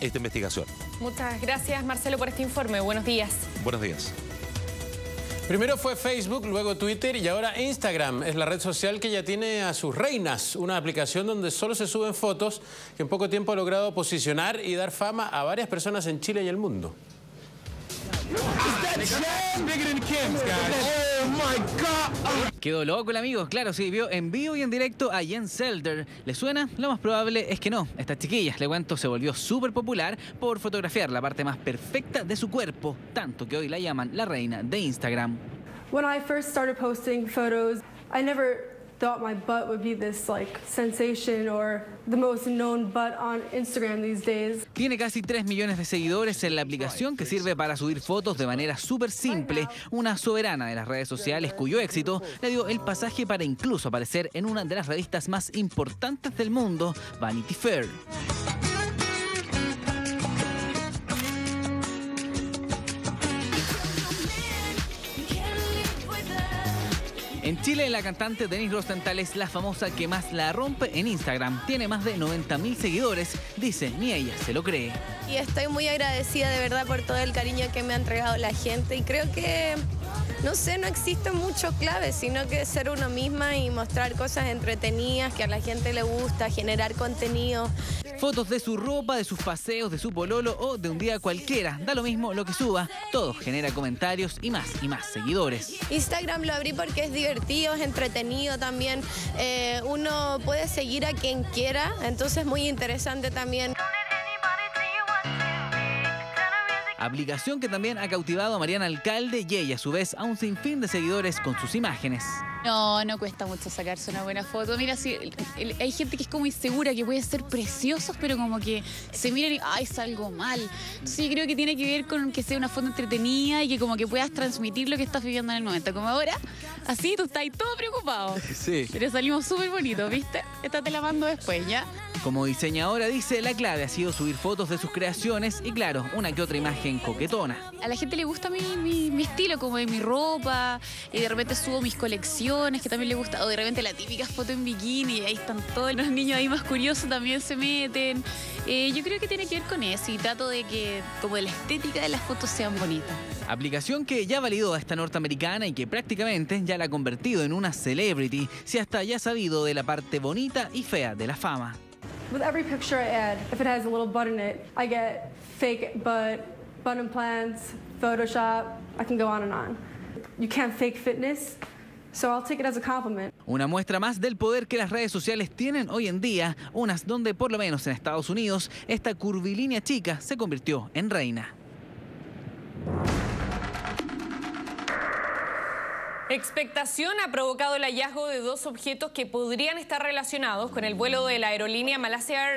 esta investigación. Muchas gracias, Marcelo, por este informe. Buenos días. Buenos días. Primero fue Facebook, luego Twitter y ahora Instagram. Es la red social que ya tiene a sus reinas, una aplicación donde solo se suben fotos que en poco tiempo ha logrado posicionar y dar fama a varias personas en Chile y el mundo. Quedó loco el amigo, claro, sí, vio en vivo y en directo a Jens Zelder. ¿Le suena? Lo más probable es que no. Esta chiquilla, le cuento, se volvió súper popular por fotografiar la parte más perfecta de su cuerpo, tanto que hoy la llaman la reina de Instagram. When I first started posting photos, I never thought my butt would be this like sensation or the most known butt on Instagram these days. Tiene casi 3 millones de seguidores en la aplicación que sirve para subir fotos de manera súper simple. Una soberana de las redes sociales cuyo éxito le dio el pasaje para incluso aparecer en una de las revistas más importantes del mundo, Vanity Fair. En Chile, la cantante Denise Rosenthal es la famosa que más la rompe en Instagram. Tiene más de 90.000 seguidores. Dice, ni ella se lo cree. Y estoy muy agradecida de verdad por todo el cariño que me ha entregado la gente. Y creo que, no sé, no existe mucho clave, sino que ser uno misma y mostrar cosas entretenidas que a la gente le gusta, generar contenido. Fotos de su ropa, de sus paseos, de su pololo o de un día cualquiera. Da lo mismo lo que suba. Todo genera comentarios y más y más seguidores. Instagram lo abrí porque es divertido, es entretenido también. Eh, uno puede seguir a quien quiera, entonces es muy interesante también. Aplicación que también ha cautivado a Mariana Alcalde y ella a su vez a un sinfín de seguidores con sus imágenes. No, no cuesta mucho sacarse una buena foto. Mira, si hay gente que es como insegura, que puede ser preciosos, pero como que se miran y, ay, salgo mal. Entonces yo creo que tiene que ver con que sea una foto entretenida y que como que puedas transmitir lo que estás viviendo en el momento. Como ahora, así tú estás todo preocupado. Sí. Pero salimos súper bonitos, ¿viste? Esta te la mando después, ¿ya? Como diseñadora dice, la clave ha sido subir fotos de sus creaciones y claro, una que otra imagen coquetona. A la gente le gusta mi, mi, mi estilo, como de mi ropa, y de repente subo mis colecciones, que también le gusta, o de repente la típica foto en bikini, y ahí están todos los niños ahí más curiosos también se meten. Eh, yo creo que tiene que ver con eso y trato de que como la estética de las fotos sean bonitas. Aplicación que ya validó a esta norteamericana y que prácticamente ya la ha convertido en una celebrity, si hasta ya ha sabido de la parte bonita y fea de la fama. With every picture I add, if it has a little butt in it, I get fake butt, butt implants, Photoshop, I can go on and on. You can't fake fitness, so I'll take it as a compliment. Una muestra más del poder que las redes sociales tienen hoy en día, unas donde por lo menos en Estados Unidos esta curvilínea chica se convirtió en reina. Expectación ha provocado el hallazgo de dos objetos que podrían estar relacionados con el vuelo de la aerolínea Malaysia